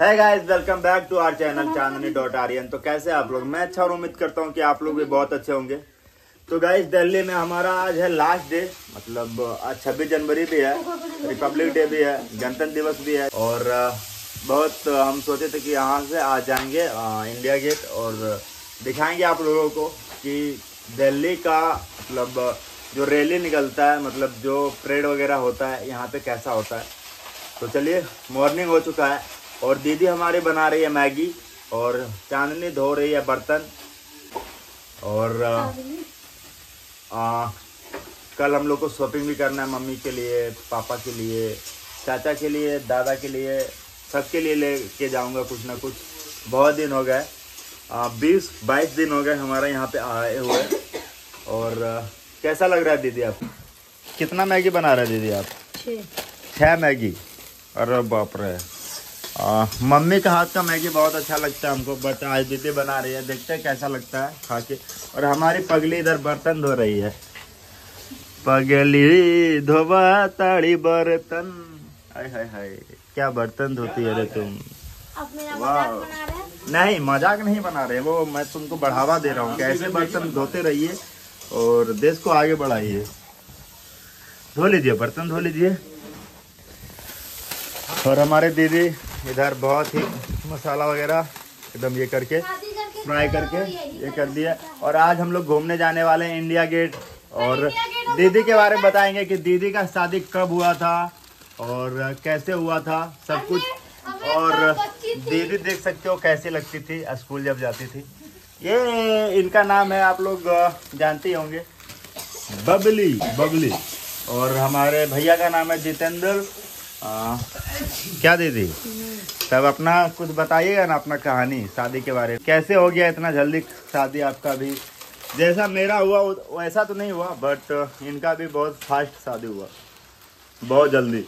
Hi guys welcome back to our channel Chandni dot Aryan तो कैसे आप लोग? मैं अच्छा और उम्मीद करता हूँ कि आप लोग भी बहुत अच्छे होंगे। तो गाइस दिल्ली में हमारा आज है लास्ट डे मतलब आज छब्बीस जनवरी भी है रिपब्लिक डे भी है गणतंत्र दिवस भी है, और बहुत हम सोचे थे कि यहाँ से आ जाएँगे इंडिया गेट और दिखाएँगे आप लोगों को कि दिल्ली का मतलब जो रैली निकलता है मतलब जो परेड वगैरह होता है, यहाँ पे कैसा होता है। तो चलिए मॉर्निंग हो चुका है। और दीदी हमारी बना रही है मैगी और चांदनी धो रही है बर्तन और आ, कल हम लोग को शॉपिंग भी करना है मम्मी के लिए पापा के लिए चाचा के लिए दादा के लिए सबके लिए लेके जाऊँगा कुछ ना कुछ। बहुत दिन हो गए बीस बाईस दिन हो गए हमारे यहाँ पे आए हुए। और आ, कैसा लग रहा है दीदी आप? कितना मैगी बना रहे हैं दीदी आप? छः मैगी। अरे बाप रे। आ, मम्मी का हाथ का मैगी बहुत अच्छा लगता है हमको बट आज दीदी बना रही है। देखते हैं कैसा लगता है खा के और हमारी पगली इधर बर्तन धो रही है। पगली धोबा ताड़ी बर्तन। हाय हाय हाय क्या बर्तन धोती है रे तुम? वाह। नहीं मज़ाक नहीं बना रहे वो मैं तुमको बढ़ावा दे रहा हूँ कैसे बर्तन धोते रहिए और देश को आगे बढ़ाइए। धो लीजिए बर्तन धो लीजिए। और हमारे दीदी इधर बहुत ही मसाला वगैरह एकदम ये करके फ्राई करके ये कर दिया। और आज हम लोग घूमने जाने वाले हैं इंडिया गेट और दीदी के बारे में बताएँगे कि दीदी का शादी कब हुआ था और कैसे हुआ था सब कुछ। और दीदी देख सकते हो कैसी लगती थी स्कूल जब जाती थी। ये इनका नाम है आप लोग जानते ही होंगे। बबली बबली। और हमारे भैया का नाम है जितेंद्र। क्या दीदी? तब अपना कुछ बताइएगा ना अपना कहानी शादी के बारे में। कैसे हो गया इतना जल्दी शादी आपका भी? जैसा मेरा हुआ, वैसा तो नहीं हुआ बट इनका भी बहुत फास्ट शादी हुआ। बहुत जल्दी।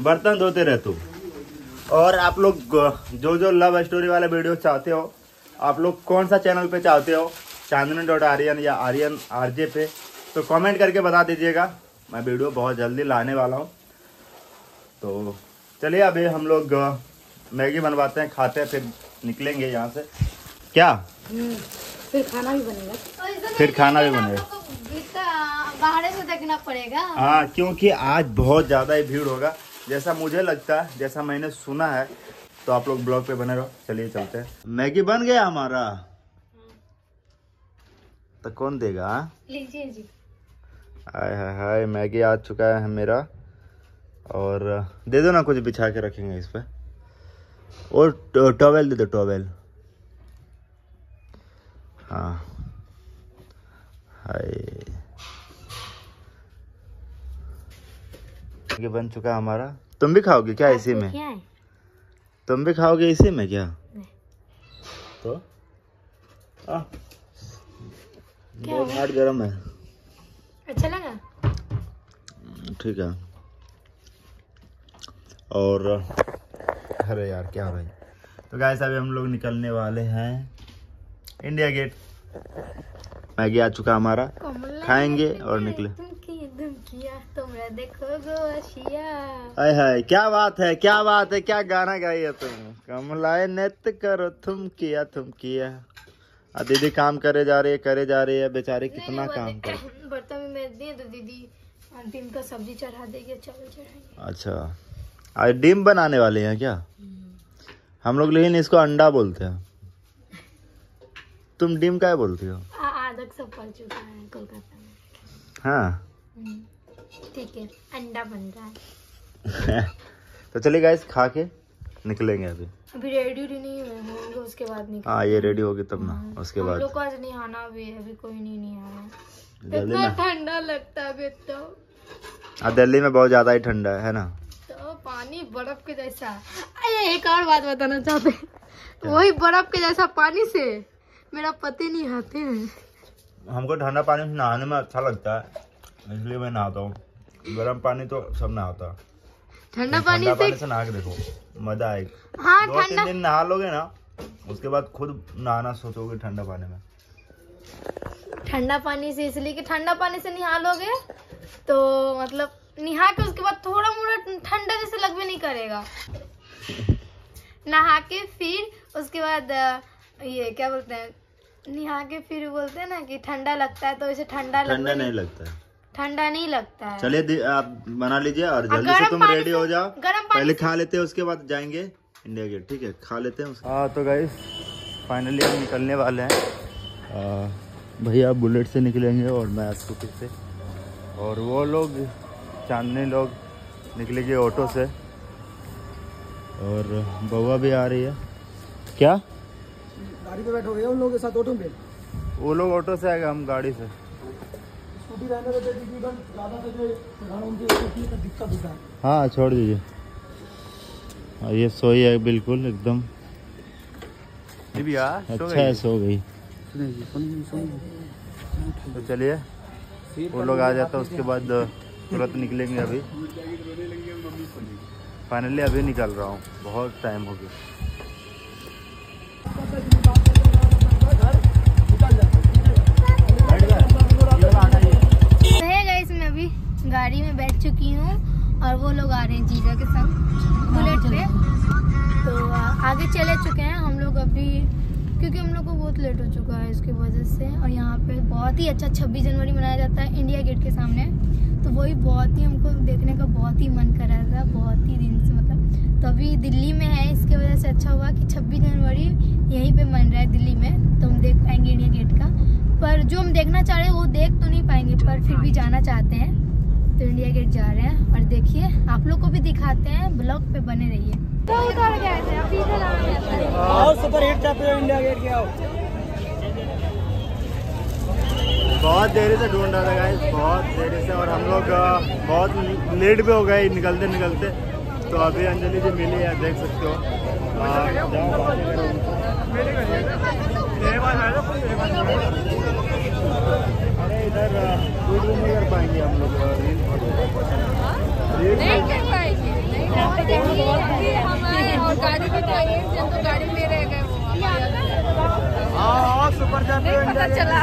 बर्तन धोते रहे तू और आप लोग जो जो लव स्टोरी वाले वीडियो चाहते हो, आप लोग कौन सा चैनल पे चाहते हो? चांदनी डॉट आर्यन या आर्यन आरजे पे। तो कमेंट करके बता दीजिएगा। मैं वीडियो बहुत जल्दी लाने वाला हूँ। तो चलिए अभी हम लोग मैगी बनवाते हैं खाते हैं फिर निकलेंगे यहाँ से। क्या? फिर खाना भी बनेगा। फिर खाना भी बनेगा। बाहर से देखना पड़ेगा। हाँ क्योंकि आज बहुत ज़्यादा ही भीड़ होगा। जैसा मुझे लगता है जैसा मैंने सुना है तो आप लोग ब्लॉग पे बने रहो। चलिए चलते हैं। मैगी बन गया हमारा। तो कौन देगा हाँ? लीजिए जी। हाय हाय हाय मैगी आ चुका है मेरा। और दे दो ना कुछ बिछा के रखेंगे इस पे। और टॉवेल दे दो टॉवेल। हाँ। हाय। ये बन चुका है हमारा। तुम भी खाओगे क्या इसी में? क्या तुम भी खाओगे इसी में क्या? तो? आ, बहुत हार्ड गर्म है। अच्छा लगा? ठीक है। और अरे यार क्या भाई। तो गाय साहब हम लोग निकलने वाले हैं इंडिया गेट मैगी आ चुका हमारा। खाएँगे और निकले। हाय हाय क्या बात है क्या बात है क्या गाना गाई है तुम। कमलाए नृत्य करो तुम किया तुम किया। आ दीदी काम करे जा रही है करे जा रही है बेचारी कितना काम कर बर्तन में मैं दिए तो दीदी अंतिम का सब्ज़ी चढ़ा देगी चावल चढ़ाएँगे। अच्छा। डिम बनाने वाले हैं क्या? हम लोग लेकिन इसको अंडा बोलते हैं। तुम डिम क्या बोलती हो? आदक सब पड़ चुका है कोलकाता में। हाँ। हम्म, ठीक है अंडा बन रहा है। तो चलिए गाइस खा के निकलेंगे अभी। अभी रेडी नहीं हुए होंगे उसके बाद निकल हाँ ये रेडी होगी तब ना उसके बाद। लोग आज नहाना भी है अभी कोई नहीं नहाना जल्दी इतना ठंडा लगता है अभी तो। हाँ दिल्ली में बहुत ज़्यादा ही ठंडा है, है ना? तो पानी बर्फ़ के जैसा। अरे एक और बात बताना चाहते वही बर्फ़ के जैसा पानी से मेरा पति नहीं आते हैं। हमको ठंडा पानी से नहाने में अच्छा लगता है इसलिए मैं नहाता हूँ। गर्म पानी तो सब नहाता। ठंडा पानी से से नहा के देखो मज़ा आएगा। हाँ दो तीन दिन नहा लोगे ना उसके बाद खुद नहाना सोचोगे ठंडा पानी में। ठंडा पानी से इसलिए कि ठंडा पानी से नहा लोगे तो मतलब नहा के उसके बाद थोड़ा मोड़ा ठंडा जैसे लगवे नहीं करेगा। नहा के फिर उसके बाद ये क्या बोलते हैं नहा के फिर बोलते हैं ना कि ठंडा लगता है तो इसे ठंडा ठंडा लगता नहीं लगता है। ठंडा नहीं लगता है। चलिए आप बना लीजिए और जल्दी से तुम रेडी हो जाओ। गरम पहले खा लेते हैं उसके बाद जाएँगे इंडिया गेट। ठीक है खा लेते हैं हाँ तो गाइस फाइनली हम निकलने वाले हैं। भैया बुलेट से निकलेंगे और मैं स्कूटी से और वो लोग चांदनी लोग निकलेंगे ऑटो से। और बउआ भी आ रही है। क्या? गाड़ी पे बैठोगे उन लोगों के साथ ऑटो में वो लोग ऑटो से आएगा हम गाड़ी से। स्कूटी रहने तो दे दीजिए बस ज़्यादा से जो चढ़ाना उनकी स्कूटी का दिक्कत होता है। हाँ छोड़ दीजिए। हाँ, ये सोई है बिल्कुल एकदम। अच्छा है सो गई। सुनिए सुनिए सुनिए तो चलिए वो लोग आ जाता उसके बाद तुरंत निकलेंगे अभी। फाइनली अभी निकल रहा हूँ। बहुत टाइम हो गया। गाड़ी में बैठ चुकी हूँ और वो लोग आ रहे हैं जीजा के संग बुलेट पे। तो आगे चले चुके हैं। हम लोग अभी, क्योंकि हम लोग को बहुत लेट हो चुका है इसकी वजह से। और यहाँ पे बहुत ही अच्छा 26 जनवरी मनाया जाता है इंडिया गेट के सामने। तो वही बहुत ही हमको देखने का बहुत ही मन कर रहा था बहुत ही दिन से मतलब। तो अभी दिल्ली में है इसके वजह से अच्छा हुआ कि 26 जनवरी यहीं पे मन रहा है दिल्ली में तो हम देख पाएँगे इंडिया गेट का। पर जो हम देखना चाह रहे हैं वो देख तो नहीं पाएँगे पर फिर भी जाना चाहते हैं। तो इंडिया गेट जा रहे हैं और देखिए आप लोग को भी दिखाते हैं ब्लॉग पे बने रहिए। तो उधर गए थे अभी इधर आ गए थे। आओ सुपर हिट चाहते हो इंडिया गेट के आओ। बहुत देरी से ढूंढ रहा था गाइस बहुत देरी से और हम लोग बहुत लेट भी हो गए निकलते निकलते। तो अभी अंजलि जी मिली है देख सकते हो। अरे इधर वीडियो नहीं कर पाएँगे हम लोग रील हमारे और गाड़ी भी चाहिए तो गाड़ी में रह गए वो सुपर पता चला।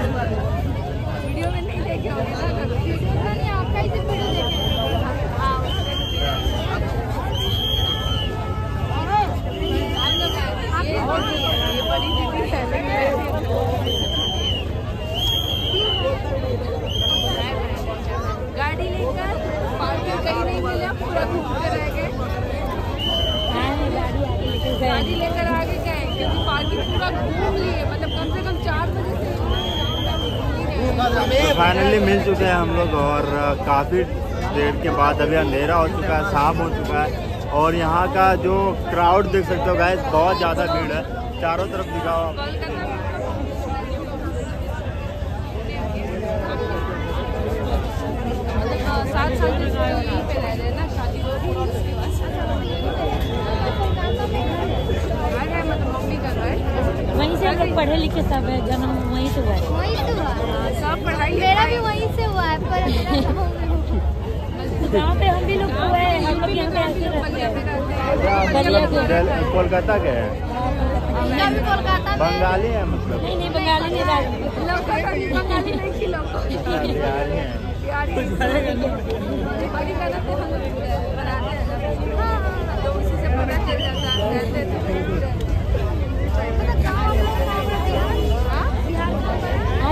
गाड़ी लेकर पार्किंग कहीं नहीं मिला, पूरा घूम कर रह गए। गाड़ी लेकर आगे गए, क्योंकि पार्किंग पूरा घूम लिए मतलब कम से कम चार बजे तो फाइनली मिल चुके हैं हम लोग और काफ़ी देर के बाद अभी अंधेरा हो चुका है शाम हो चुका है और यहाँ का जो क्राउड देख सकते हो गाइस बहुत ज़्यादा भीड़ है। चारों तरफ़ दिखाओ आप। कॉल करना हाँ, सात साल से जो यहीं पे रह रहे हैं ना शादी हो गई उसके बाद घर है मतलब मम्मी का घर वहीं से हम लोग पढ़े लिखे सब है जन्म वहीं से हुआ है। वही तो हुआ हाँ, सब पढ़ाई मेरा भी वहीं से हुआ है पर पे हम भी लोग हुए हैं हम लोग यहाँ पे ऐसे रहते हैं। कोलकाता के हैं? कोलकाता में बंगाली है मतलब? नहीं नहीं बंगाली नहीं बंगाली नहीं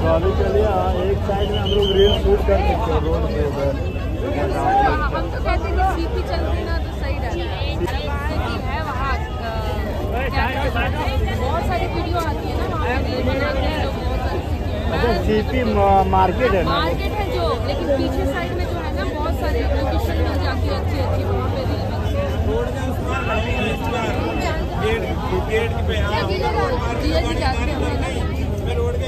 तो अभी चलिए हाँ, एक साइड में हम लोग रील शूट कर सकते हैं रोड पे उधर हाँ, हम तो कहते हैं कि सीपी चलती ना तो सही रहता है। है वहाँ बहुत सारी वीडियो आती है ना वहाँ रील बनाते हैं। लोग बहुत सारी सीपी अच्छा सीपी मार्केट है ना? मार्केट है जो लेकिन पीछे साइड में जो है ना बहुत सारी लोकेशन मिल जाती है अच्छी अच्छी वहाँ पे रील बनती है जी जाते हैं वहाँ पे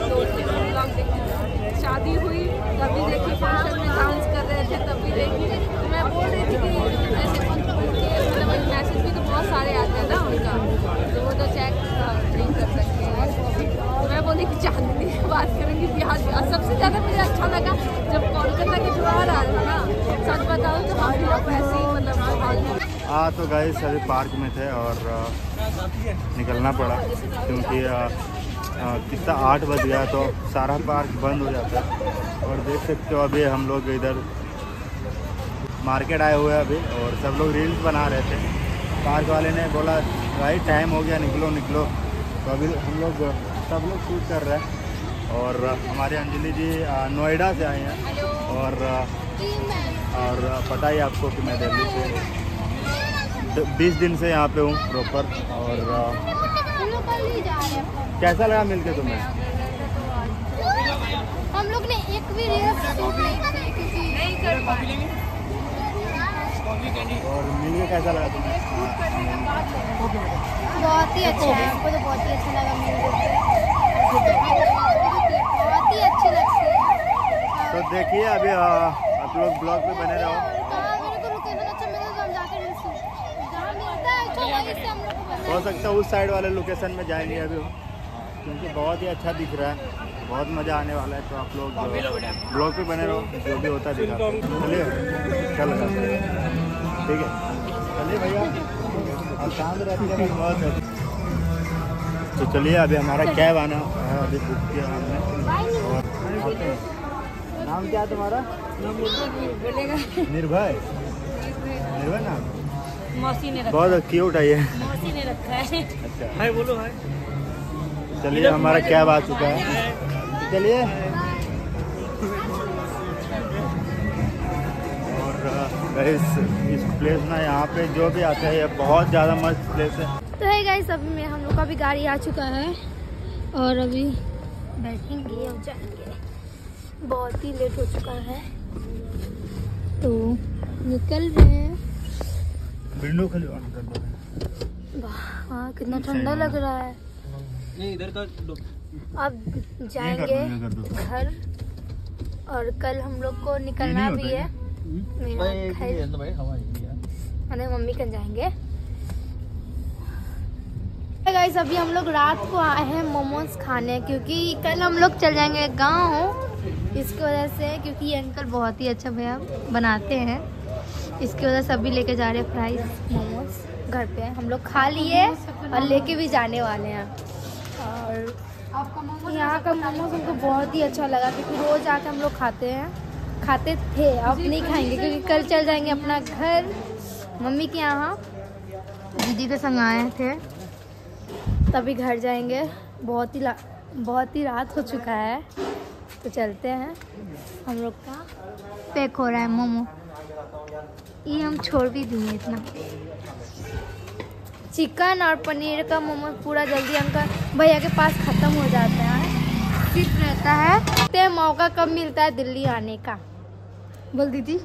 शादी हुई, तभी देखी फ़ंक्शन में डांस कर रहे थे, तभी देखी। तो मैं बोल रही थी कि ऐसे मतलब मैसेज भी तो बहुत सारे आते हैं ना उनका। तो वो तो चेक नहीं कर सकते तो मैं बोली कि चांदनी बात करेंगे, बिहार सबसे ज़्यादा मुझे अच्छा लगा, जब कोलकाता के जुआर आ रहा था ना, सच बताओ तो हम लोग वैसे ही मतलब हाँ तो गए सभी पार्क में थे और निकलना पड़ा, क्योंकि कितना आठ बज गया तो सारा पार्क बंद हो जाता है। और देख सकते हो अभी हम लोग इधर मार्केट आए हुए हैं अभी और सब लोग रील्स बना रहे थे। पार्क वाले ने बोला भाई टाइम हो गया निकलो निकलो। तो अभी हम लोग सब लोग शूट कर रहे हैं। और हमारे अंजलि जी नोएडा से आए हैं। और और पता ही आपको कि मैं दिल्ली से बीस दिन से यहाँ पे हूँ प्रॉपर और कैसा लगा मिलके तुम्हें? हम लोग ने एक भी रील शूट नहीं की नहीं कर पाए और मिलके कैसा लगा तुम्हें? बहुत ही अच्छा है हमको तो बहुत ही अच्छा लगा मिल बहुत ही अच्छी लगती है। तो देखिए अभी आप लोग ब्लॉग पे बने रहो। मेरे को लोकेशन अच्छा मिला तो हम जहाँ मिलता है हो सकता है उस साइड वाले लोकेशन में जाएँगे अभी क्योंकि बहुत ही अच्छा दिख रहा है। बहुत मज़ा आने वाला है तो आप लोग ब्लॉग पे बने रहो जो भी होता है चलिए अच्छा लगा ठीक है। चलिए भैया और शांत रहते हैं बहुत है तो चलिए अभी हमारा कैब आना है अभी बुक किया हमने। और नाम क्या है तुम्हारा? निर्भय। निर्भय नाम? मौसी ने रखा। बहुत क्यूट है। ये मौसी ने रखा है। अच्छा। हाय बोलो हाय। चलिए हमारा कैब आ चुका है? चलिए। और इस इस प्लेस ना यहाँ पे जो भी आता है ये बहुत ज़्यादा मस्त प्लेस है। तो है गाइस अभी में हम लोग का भी गाड़ी आ चुका है। और अभी बैठेंगे और जाएँगे। बहुत ही लेट हो चुका है। तो निकल रहे हैं। विंडो खाली ऑन कर दो। वाह वाह, कितना ठंडा लग रहा है। नहीं इधर का अब जाएँगे। घर और कल हम लोग को निकलना भी है। मेरा भाई हवा मैंने मम्मी कन जाएँगे। गाइस अभी हम लोग रात को आए हैं मोमोज खाने क्योंकि कल हम लोग चल जाएँगे गाँव। इसकी वजह से क्योंकि ये अंकल बहुत ही अच्छा भैया बनाते हैं। इसकी वजह से अभी लेके जा रहे हैं फ्राइज मोमोज घर पे। हम लोग खा लिए और लेके भी जाने वाले हैं। और यहाँ का मोमोज हमको बहुत ही अच्छा लगा, क्योंकि रोज आके हम लोग खाते हैं। खाते थे, अब नहीं खाएँगे, क्योंकि कल चल जाएँगे अपना घर। मम्मी के यहाँ दीदी के संग आए थे। तभी घर जाएँगे। बहुत ही बहुत ही रात हो चुका है। तो चलते हैं। हम लोग का पैक हो रहा है मोमो। ये हम छोड़ भी दिए इतना। चिकन और पनीर का मोमो पूरा जल्दी अंकल भैया के पास ख़त्म हो जाता है। सिर्फ़ रहता है ते मौका कब मिलता है दिल्ली आने का। बोल दीदी।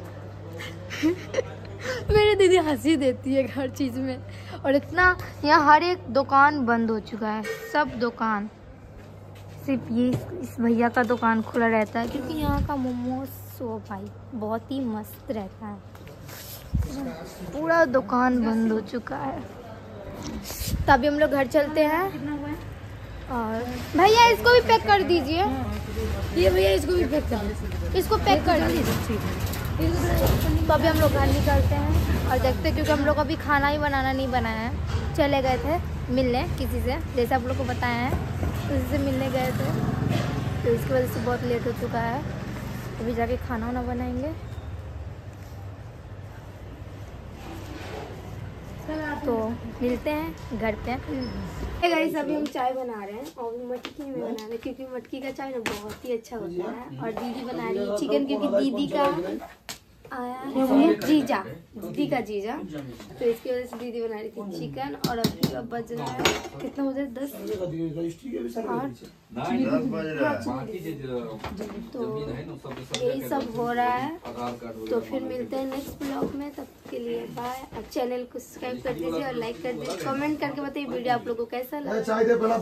मेरी दीदी हँसी देती है हर चीज़ में। और इतना यहाँ हर एक दुकान बंद हो चुका है सब दुकान। सिर्फ़ ये इस, भैया का दुकान खुला रहता है क्योंकि यहाँ का मोमोज वो भाई बहुत ही मस्त रहता है। पूरा दुकान बंद हो चुका है। तभी हम लोग घर चलते हैं। और भैया, इसको भी पैक कर दीजिए। ये भैया, इसको भी पैक कर इसको पैक कर दीजिए। तो अभी हम लोग घर निकलते हैं और देखते हैं, क्योंकि हम लोग अभी खाना ही बनाना नहीं बनाया है। चले गए थे मिलने किसी से, जैसे आप लोग को बताया है किसी से मिलने गए थे। तो इसकी वजह से बहुत लेट हो चुका है। अभी जाके खाना वाना बनाएँगे। तो मिलते हैं, घर पे गाइस अभी हम चाय बना रहे हैं और मटकी में बना रहे हैं, क्योंकि मटकी का चाय ना बहुत ही अच्छा होता है। और दीदी बना रही है चिकन, क्योंकि दीदी का आया है। जीजा। दीदी का जीजा। तो इसकी वजह से दीदी बना रही थी चिकन और अभी अब बज रहा है। कितना बजे दस। है। तो यही सब हो रहा है। तो फिर मिलते हैं नेक्स्ट ब्लॉग में तब के लिए बाय अब चैनल को सब्सक्राइब कर दीजिए और लाइक कर दीजिए। कमेंट करके बताइए वीडियो आप लोगों को कैसा लगा।